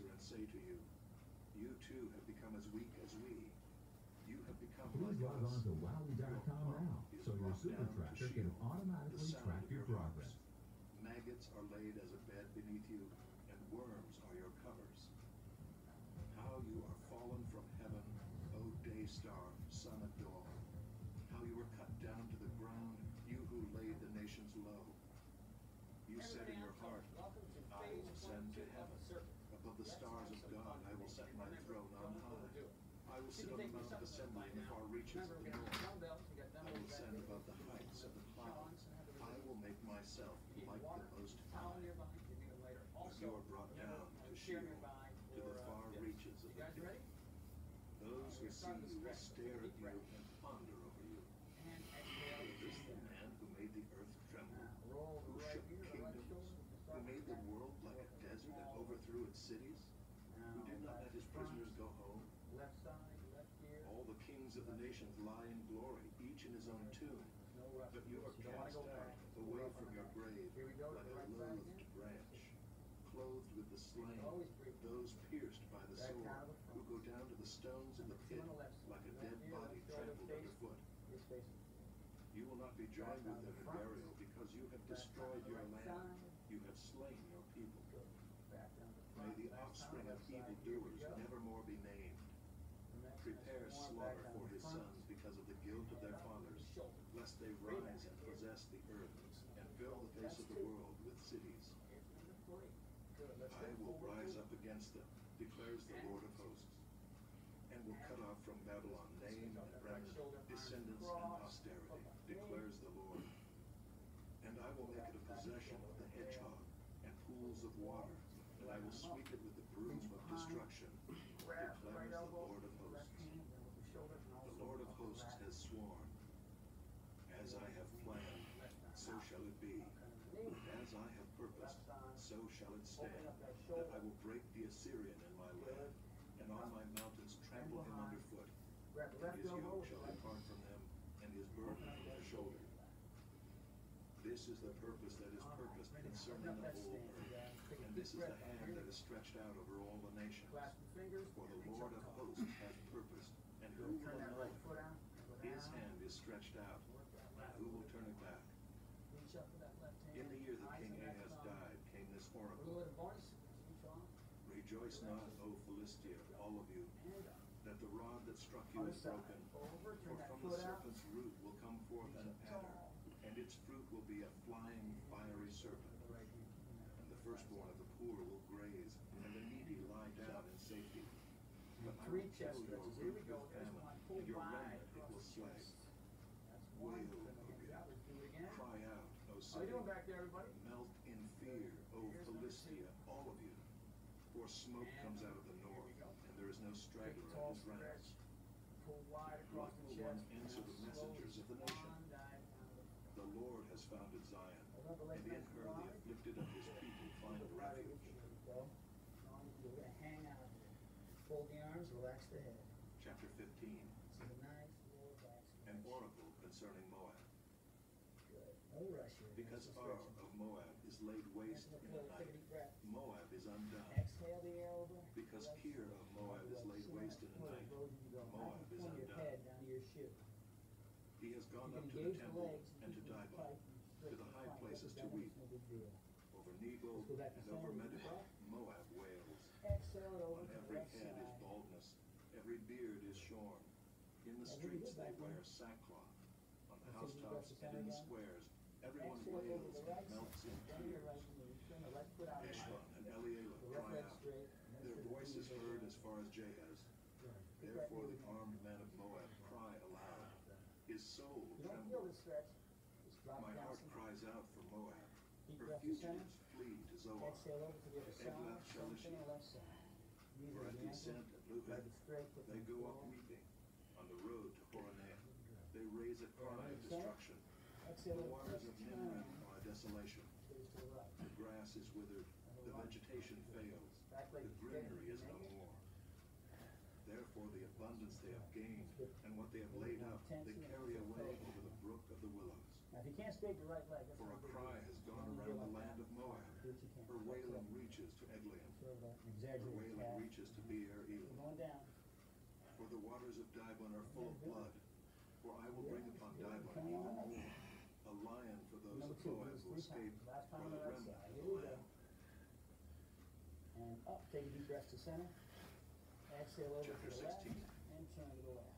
answer and say to you, You too have become as weak as we. You have become Please like log us. on to Wowie.com now so your super tracker can automatically track of your progress. Maggots are laid as a bed beneath you, and worms are your covers. How you are fallen from heaven, O day star, down to the far reaches of the pit. Those who see you will stare at you and ponder over you. Is this the man who made the earth tremble, who shook kingdoms, who made the world like a desert and overthrew its cities, who did not let his prisoners go home? Left side, left gear. All the kings of the nations lie in glory, each in his own tomb. But you are Don't cast out, away from your grave, Here we go to like the a right side loathed again. branch, clothed with the slain, those pierced by the sword, out of the who go down to the stones in the pit, on the left side. like a dead body trampled underfoot. You will not be joined with them in burial, because you have destroyed your land, you have slain your people. Good. Back down to May the offspring of left side. evil doers go. never more be named. Prepare slaughter for his sons because of the guilt of their fathers, lest they rise and possess the earth, and fill the face of the world with cities. I will rise up against them, declares the Lord of hosts, and will cut off from Babylon name and remnant, descendants and posterity, declares the Lord. And I will make it a possession of the hedgehog and pools of water, and I will sweep it with the broom of destruction, Grab the right declares the elbow, Lord of left hosts. hand, then with the shoulder, and The also Lord of upper hosts back. has sworn, as I have planned, so shall it be. Knee. And as I have purposed, so that. I will break the Assyrian in my land, and on my mountains trample him underfoot. And his yoke shall depart from them, and his burden from their shoulder. This is the purpose that is purposed concerning the whole earth, and this is the hand that is stretched out over all the nations. Clasp the fingers. For the Lord of hosts has purposed, and who will know it? foot out. Go His hand is stretched out, and who will turn it back? Reach up to that left hand. In the year that King on that Ahaz thumb. died, came this A little oracle. Rejoice not, O Philistia, all of you, that the rod that struck you is broken. For from the serpent's root will come forth an adder, and its fruit will be a flying fiery serpent. And the firstborn of the poor will graze, and the needy lie down in safety. But Three will chest fill your stretches. Here we root go. with There's famine, one. Pull and your wide remnant it across will the slay. chest. That's Wail one. over Then again, you. that was do it again. Cry out, O How you city. doing back there, everybody? Melt in fear, O Philistia, all of you. For smoke comes out of the north, and there is no Take straggler tall in his ranks. stretch. Pull wide across the chest. answer the messengers of the nation. swan dive down to the- Lord has founded Zion, Hold up the left and in her the afflicted of his people find refuge. There we go. On, You're gonna hang out here. Fold the arms, relax the head. Chapter fifteen, This is a nice lower back an oracle concerning Moab. Good. No rush here. Because Ar of Moab is laid waste in the slow. Take a night. Moab is undone. Exhale the air over. Because. Kir of Moab is laid waste in the Where night. road you go. Moab is undone. head down to your shoe. He has gone up to the temple and to keep them Dibon, tight and straight to the high places to weep. it's No big deal. Over Nebo Let's go back to and over. Medeba, Moab wails. Exhale it over On every head is baldness, every beard is shorn. In the streets they wear sackcloth. On the Let's see if you got housetops and in the squares, everyone wails and melts in side. Bend your right tears. knee. Turn the left foot out. Heshbon and The Elealeh left cry leg out. straight. and then Their to the voice is knees over. heard as far as Jahaz. Good. Keep that Therefore the moving. armed men of Moab cry aloud. His soul You don't feel trembles. the stretch. Just drop My it down heart some. cries out for Moab. Deep Her breath to center. fugitives flee to Zoar. Exhale over to the other side. On the left side. At the the ascent of Leg Luhith, is straight. foot they go up weeping. On the road to Horonaim, they raise a cry of destruction. Exhale The waters of the Nimrim are a desolation. The grass is withered, the vegetation fails, the greenery is no more. Therefore the abundance they have gained, and what they have laid up, they carry away over the brook of the willows. Now, if you can't scrape your right leg, that's For not a good. cry has gone You around wanna the land of. Moab. Do what you can. Her wailing reaches to of an Her wailing reaches to Beer Elim. For the waters of Dibon are full of blood. For I will bring upon Dibon. A lion for those of Moab who escape. For the remnant of the land. And up, take a deep breath to center. Exhale over to Chapter the left 16. and turn to the left.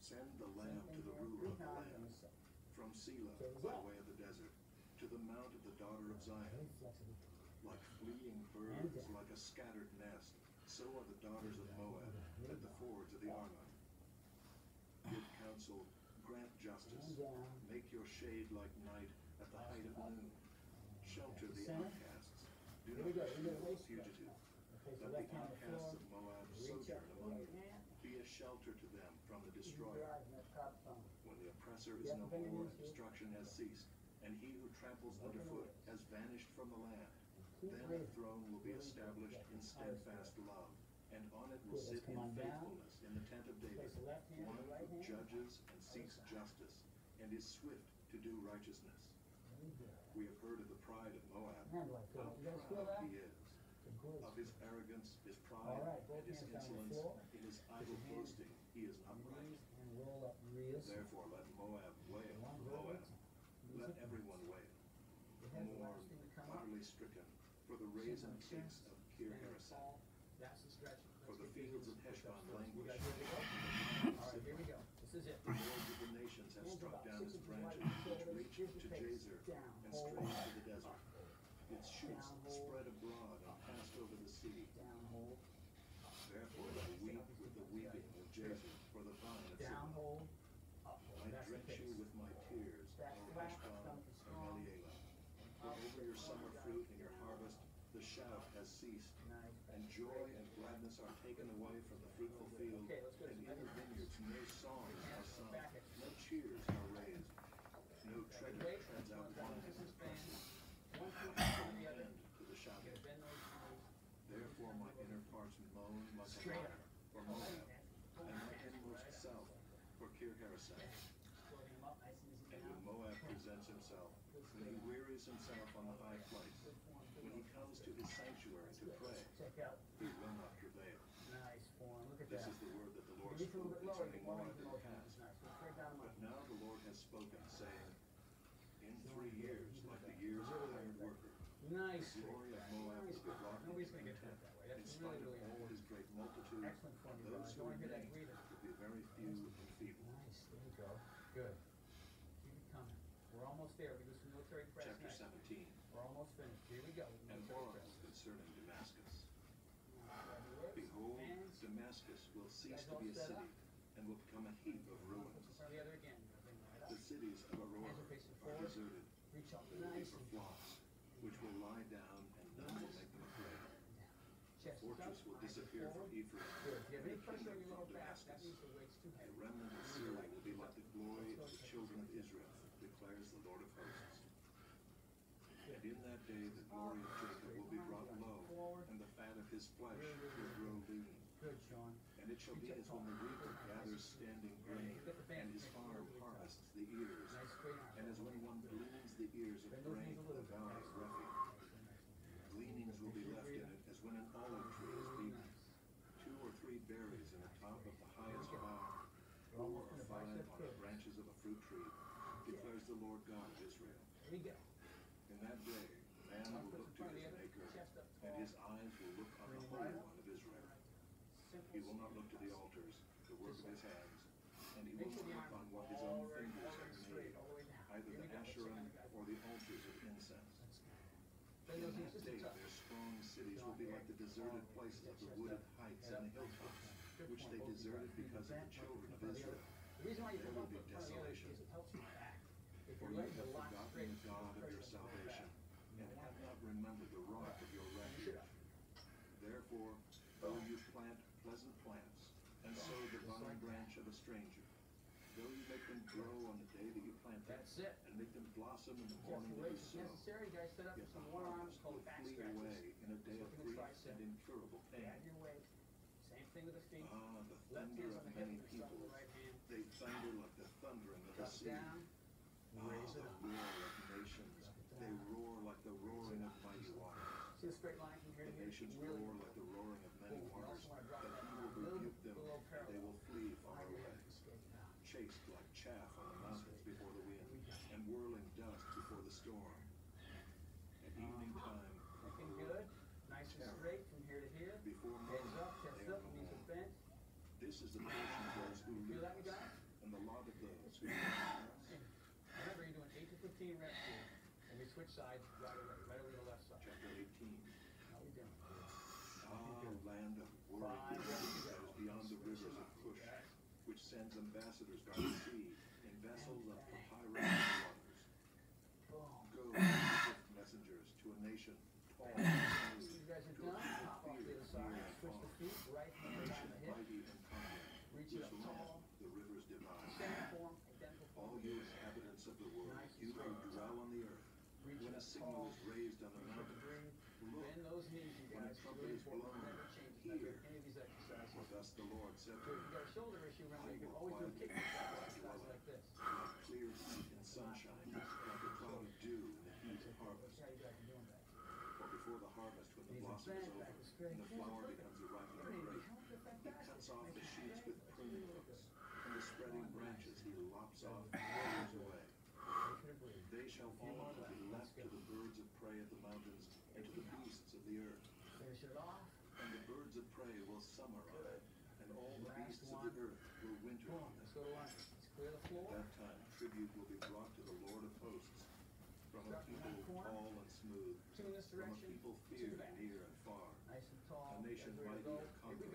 Send the Same lamb thing to the here, ruler three of the times on land, the side. from Sela Toes by up. way of the desert, to the mount of the daughter of Zion. Like fleeing birds, like a scattered nest, so are the daughters of Moab at the fords of the Arnon. Give counsel, grant justice, make your shade like night at the height of noon. Shelter the outcasts, do not Into the fugitive. now. The outcasts of Moab sojourn among you. Be a shelter to them from the destroyer. that. When the oppressor is no more destruction has ceased, and he who tramples underfoot has vanished from the land, then the throne will be established in steadfast love, and on it will sit in faithfulness in the tent of David, Place the left hand on one who judges and seeks justice, and is swift to do righteousness. We have heard of the pride of Moab, How uh, do I feel? how You proud he is, of his arrogance, his pride, and his hands down on the insolence, in his idle boasting, he is upright. And roll up real slow. Therefore let Moab wail, One for vertical Moab, time. Let everyone wail. The head of the Mourn, last thing to come up. utterly stricken, for the raisin cakes of Kir stand up Hareseth, tall. That's the stretch. for the fields of Heshbon. Languish, guys ready to go? and the vine of All right, here we go. This is it. The lords of the nations have struck down its branches, which shoulders. reached Here's the to. Jazer and strayed to the desert. Its shoots spread abroad and passed over the sea. Therefore I weep with the weeping of Jazer for the vine of Down, Sibmah. hold. Up, I hold. That's the drench you pace. with my tears, O Back flat, Heshbon stomach and is strong. Elealeh. For over your summer fruit and your harvest, the shout has ceased, Nice. and joy and gladness are taken away from the fruitful field, Okay, let's go to and in the vineyards no songs are sung, no cheers are raised, no Wait, treads out one wine. distance band. One I to an the end to the shouting. Okay, bend those knees. Therefore my inner parts moan like a for Moab, and my inmost self for Kir Hareseth. Floating them up. Nice and easy And down. when Moab presents himself, when he wearies himself on the high place, to his sanctuary to pray, Check out. he will not prevail. Nice form. Look at This that. is the word that the Lord Reach spoke concerning Moab in the past. Nice. Go straight down But now the Lord has spoken, saying, In three years, like the years of a hired worker, Nice. the glory of Moab will be brought Nobody's gonna get hurt that way. In spite really, of all his great multitude, Excellent form, those who remain will be very few and feeble. Nice. There you go. Good. Keep it coming. We're almost there. We do some military press Chapter next. seventeen, We're almost finished. Here we go. and Military Horror press. Concerning Damascus. Behold. Damascus will cease to be a city, and will become a heap of ruins. the. The cities of Aroer are deserted. They will be for flocks, which will lie down, and none will make them afraid. up. Fortress will disappear from. Ephraim, and the kingdom from Damascus. the The remnant of Syria will be like the glory of the children of Israel, declares the Lord of hosts. And in that day the glory of Jacob will be brought low, and the fat of his flesh will grow lean. Good, Sean. And it shall be as when the reaper gathers standing grain, and his farm harvests the ears, Nice straight arm. and as when one gleans the ears of grain from the valley of Rephaim. Gleanings will be left in it as when an olive tree is beaten. Two or three berries in the top of the highest bough, four or in the five on the branches of a fruit tree, declares the Lord God of Israel. There you go. In that day, man One will foot in look to front of the his other, Maker, chest up and tall. his eyes will look on the Holy One of Israel. Simple He will not look to the stance. altars, the work of his hands, and he Make will sure the not look arm on what his all own right, fingers all have right straight, made, all the way down. either Here the we go. Let's check Asherim on the guy. or the altars of incense. Let's go. That day, their strong cities will be like the deserted places of the wooded heights and the hilltops, which they deserted because of the children of Israel. There will be desolation. For you have forgotten the God of your salvation, and have not remembered the rock of your refuge. Therefore, though you plant pleasant plants, and sow the vine branch of a stranger, though you make them grow on the day that you plant them, That's it. and make them blossom in the Just morning the that weight you necessary. Guys, set up the some one arms called back flee scratches. away in a day of Look at the grief tricep. and incurable pain. Add your weight. Same thing with the feet. Ah, the Left thunder hand's of the hip, many and start with peoples, the right hand. they thunder like the thundering of the sea. down. Ah, raise it the up. roar of nations. They roar like the roaring of mighty waters. See the straight line from here The to here? nations Really roar like the roaring of many Cool. Waters. also wanna drop But that he down will a little rebuke them. They parallel. will flee far away. head, straight down. Chased like chaff on the mountains before the wind, and whirling dust before the storm. At evening time, Looking good, nice and straight from here to here. before Heads morning, up, chest up, knees are bent. This is the portion of those who guys? and the lot of those who. Remember, you're doing eight to fifteen reps here, and we switch sides right away, right over to the left side. Chapter eighteen. How we doing? Ah, land of whirling Five that reps to is go. beyond the rivers of Cush, which sends ambassadors by the sea in vessels of papyrus waters. Boom. Go, swift messengers, to a nation tall and So smooth, you guys are to a done, people hop off the feared, other side, near and switch the far. feet, right A hand nation on the hip, mighty and confident, reach whose it up land tall, the rivers divide. same form, identical All form. you inhabitants of the world, Nice you who straight. dwell on the earth, Reach when it a up signal tall, is raised on the take a mountain, breathe, look, bend those knees, you When a guys, trumpet really is important, blown, never change hear. after any of these exercises. for thus the Lord said So to if me, you got a shoulder issue, remember, you can I will always do a quiet kick the exercise like this. clear heat in sunshine, like a cloud of dew in the heat of harvest. For before the harvest, when the blossom is over, is and the flower becomes a Hey, grape, he cuts off the shoots with pruning hooks, and the spreading branches he lops off and throws away. Take it a breathe. They shall Few more fall to be left. left Let's to go. the birds of prey of the mountains, and to the beasts of the earth. Finish it off. And the birds of prey will summer on it, and all the Last beasts of one. the earth will winter Boom, on let's go to lunge. Let's clear the At floor. that time, tribute will be brought to the Lord of hosts, from a people tall and smooth, this from a people feared near and far, Nice and tall. a nation mighty and we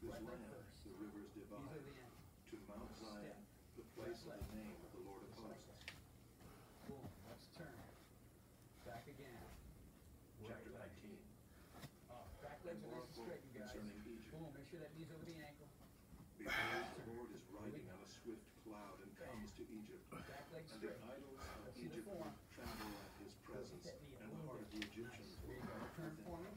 whose Right land first. the rivers divide, the to Mount Zion, the place of the name of the Lord of hosts. Boom, let's turn. Back again. Chapter Right leg. nineteen, Oh, back legs are nice and straight, you guys. Egypt. Boom, make sure that knee's over the ankle. The Lord is riding on a swift cloud and comes to Egypt. And the idols of Egypt tremble at his presence, and the heart of the Egyptians will melt within.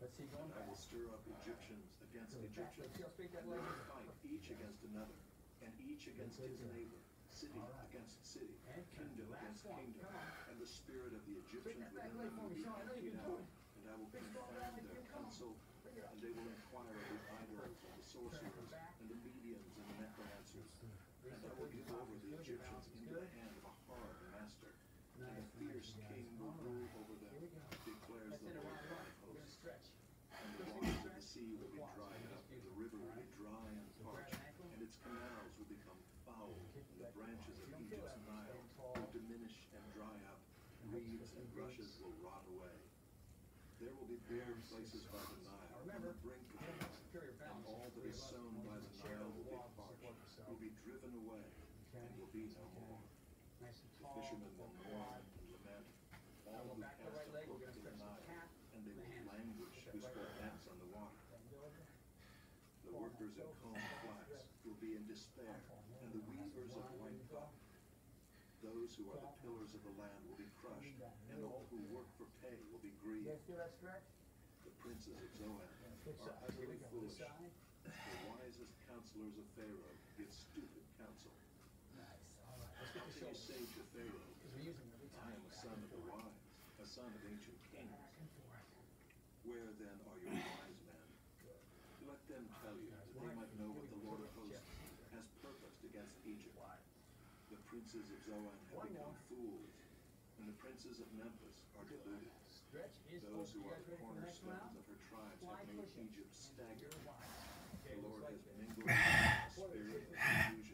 Let's I will stir up Egyptians against Egyptians, and they will fight each against another, and each against his neighbor, city against city, kingdom against kingdom. And the spirit of the Egyptians will me, be Sean. I know you emptied can do out, it. and I will Big strong confound guy like their you, come on. counsel, Bring it up. and they will inquire of the idols and the sorcerers, back. and the mediums and the necromancers. And Reset I will with your give over balance. the Good, your Egyptians balance is into good. the hand of a hard master, and Nice, a fierce nice, king guys. will All rule right. over them, Here we go. declares That's the it, Lord around of right. We're gonna hosts. stretch. And the First thing waters we of the stretch, sea will be quads. dried That's up, and the beautiful. river will be Alright. dry and So grab parched, an ankle. and its canals will become foul, Kick and the that branches quad. of You don't feel Egypt's that. Nile Stand tall. will diminish and dry up, And hooks reeds and rushes will rot away. There will be bare places by the Nile, Now on remember, the brink of don't the have superior and all that is sown by the Nile will be parched, will be driven away, and will be no more. The fishermen will mourn and lament, all who to cast right a hook gonna the Nile, and they will languish who spread nets on the water. The workers in comb flax will be in despair, and the weavers of white cloth. Those who are the pillars of the land will be crushed, and all who work for pay will You grieved. guys feel that stretch? The princes of Zoan are side. Here we utterly foolish. The wisest counselors of Pharaoh give stupid counsel. Nice. All right. Let's get How the can you shoulders. say to Pharaoh, Because we use them every I am a son of the wise, a son of ancient kings? Back and forth. Where then are your wise men? Let them tell you, that they might know what the Lord of hosts has purposed against Egypt. The princes of Zoan have become fools, and the princes of Memphis are deluded. Stretch is Those who are the ready for the next cornerstones of her tribes have made. Egypt stagger. you're wide. Okay, The Lord has mingled a spirit of confusion,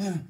Yeah.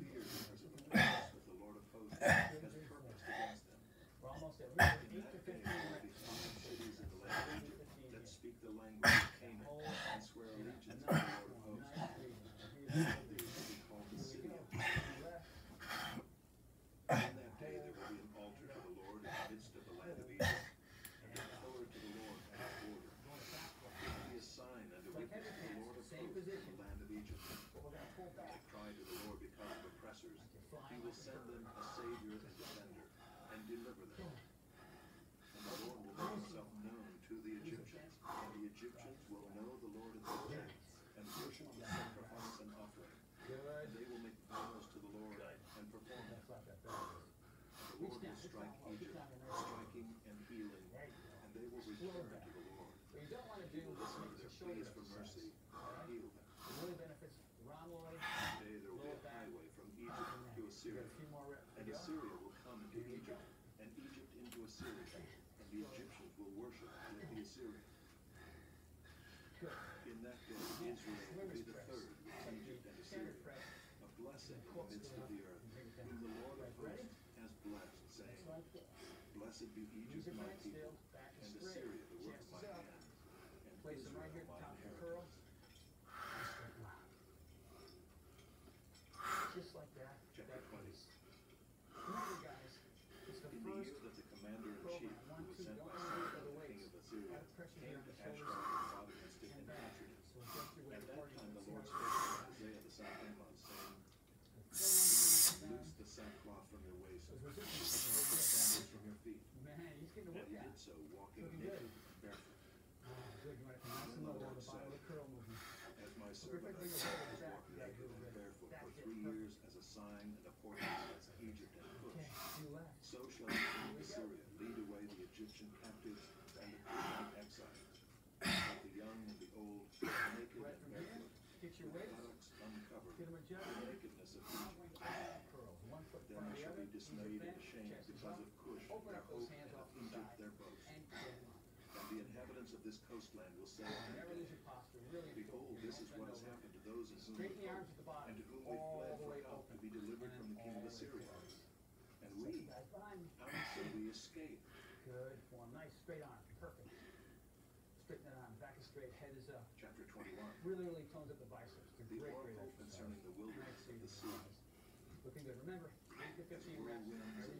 Mississippi, you just might. so walking naked barefoot. As my servant Isaiah was walking naked and barefoot for three years as a sign and a portent against Egypt and Cush, so shall the king of Assyria lead away the Egyptian captives and the Cushite exiles, like the young and the old, naked and barefoot, Get buttocks uncovered, Get the nakedness of Egypt. Then I shall be dismayed and ashamed because of Cush, their hope of this coastland will say, ah, really Behold, this is what has happened to those in whom we hope, and to whom we fled for help to be delivered from the king of Assyria. And we, how shall we escape? Good form, nice straight arm, perfect. Straighten that arm, back is straight, head is up. Chapter 21. Really, really tones up the biceps. The great, oracle great concerning the wilderness of the sea. Looking good. Remember, 15 reps.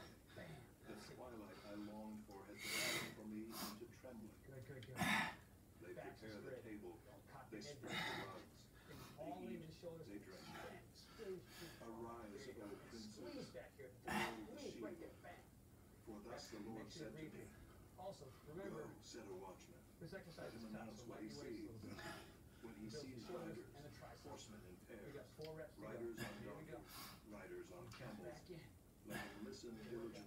Council. Remember, set a watchman. This exercise is council. What he sees. When he sees riders, horsemen in pairs, we got four reps riders go. on donkeys, riders on camels, let listen diligently.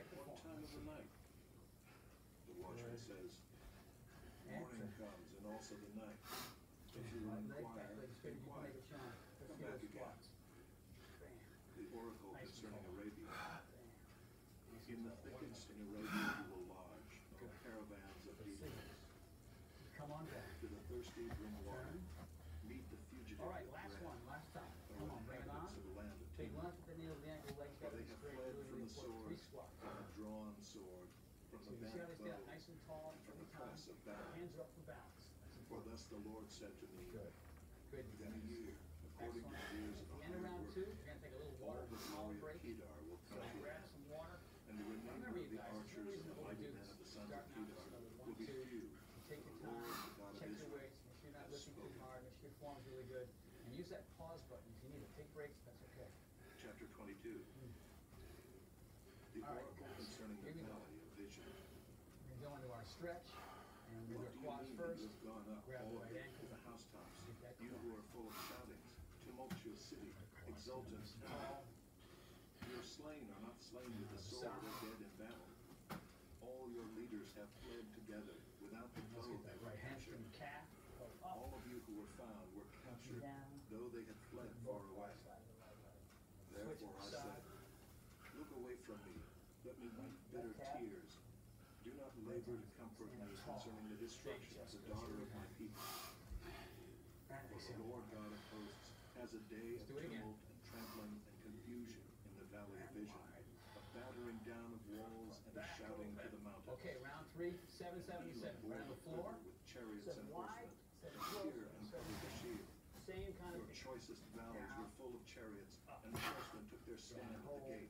check the form. Thus the Lord said to me, Good. Within a year, according Excellent. to the years of the hard work, two, you're take a little water, all the glory break. Kedar will come so to some water. And the remainder of the guys, archers and the mighty men of the sons of Kedar will be few. Take your time, check your weights, make sure you're not lifting too hard, make sure your form's really good. And use that pause button. If you need to take breaks, that's okay. Chapter 22. Mm. The All oracle right, concerning the valley of vision. We're going to our stretch the housetops, you who are full of shoutings, tumultuous city, exultant, your slain are not slain with the sword or dead in battle. All your leaders have fled together without the bow they were captured. All of you who were found were captured, though they had fled far away. Therefore I said, Look away from me, let me weep bitter tears. Do not labor to comfort me concerning the destruction of the daughter of people. The Lord God of hosts has a day of tumult and trampling and confusion in the valley of vision, a battering down of walls and a shouting to the mountains. Okay, round three, seven, seven, seven. Round the floor. With chariots and horsemen, and spear and the shield. Same kind Your of choicest valleys were full of chariots, and horsemen took their stand at the gate.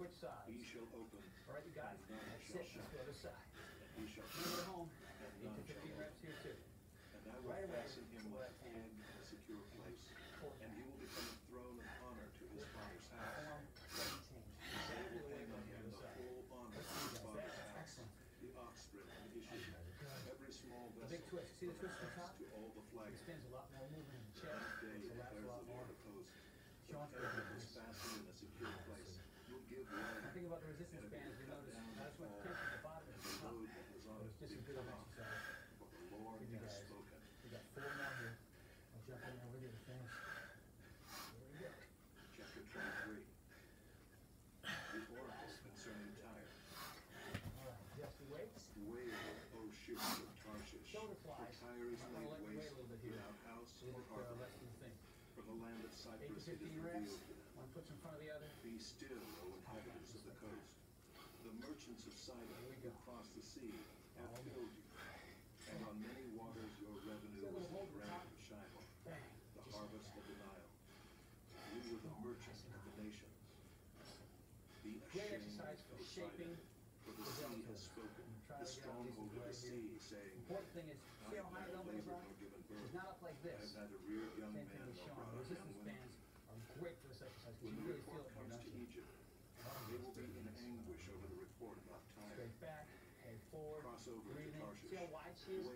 Switch sides. He shall open. All right, you guys. That's it. Let's go to side. He shall it home. You take 15 reps here, too. And I will right him with a hand in a secure place, and he will become a throne of honor to his father's house. They will the full. Big twist. See the twist on top? To all the. It spins a lot more movement in the chest. Day declares the Lord of hosts. the land of Cyprus it is revealed. One puts in front of the other. Be still, O inhabitants of the coast. The merchants of Sidon across the sea have filled you, and on many waters your revenue was the grain of Shihor, the harvest of the Nile. You were the merchants of the nations. Be ashamed, O Sidon, for the sea has spoken, the stronghold of the sea, saying, Important thing is, see how high. is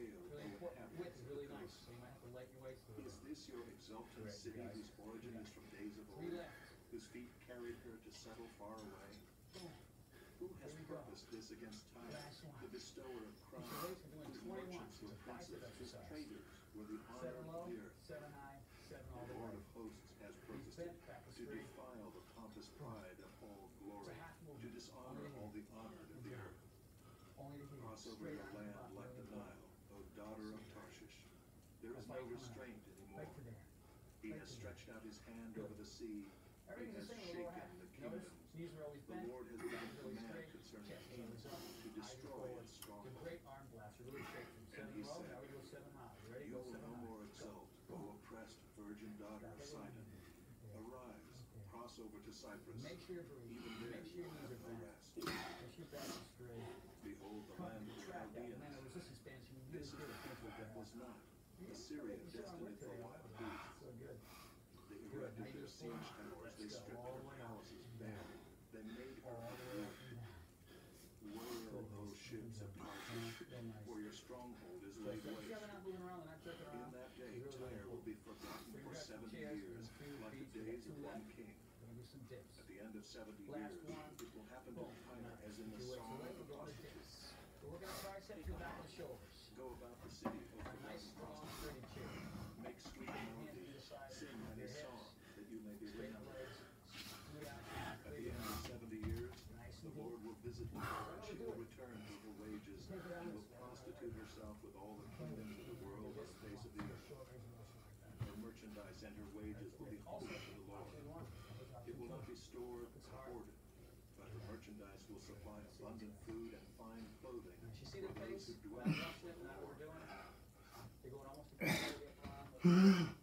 this your exultant city whose origin is from days of old, whose feet carried her to settle far away? Who has purposed this against Tyre? The bestower of crime, ladies are doing whose merchants were princes, bicep whose exercise. traders were the Seven honored low, of the earth. The Lord of hosts has purposed it to defile the pompous pride of all glory, to dishonor all the honored of the earth. Cross over here. stretched out his hand over the sea. He has shaken the kingdoms. The Lord has given a command concerning kingdoms to destroy its strongholds. And he said, You will no more exult, O oppressed virgin daughter of Sidon. Arise, cross over to Cyprus, even there seventy years. see their face? Do I watch that? Now we're doing. They're going almost.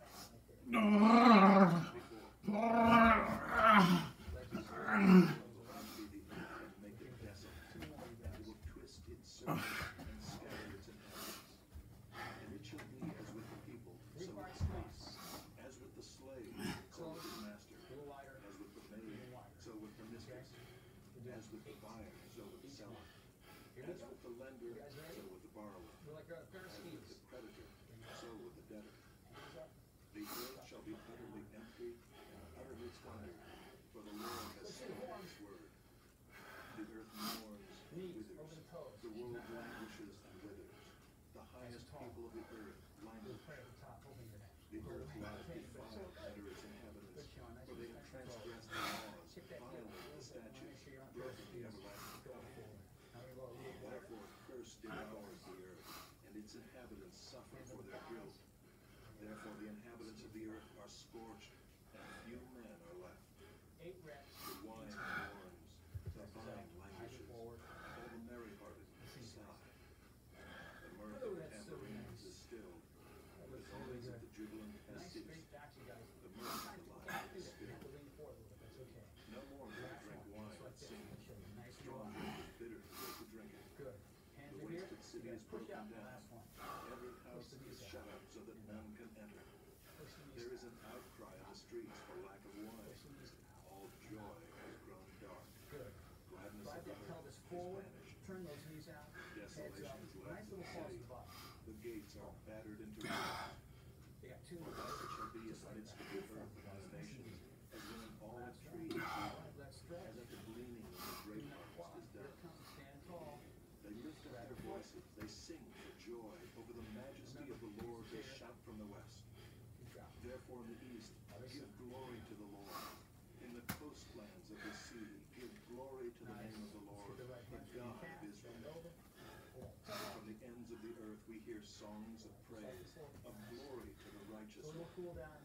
scorching. therefore the east, give glory to the Lord. In the coastlands of the sea, give glory to the name of the Lord, the God of Israel. From the ends of the earth we hear songs of praise, of glory to the righteous one.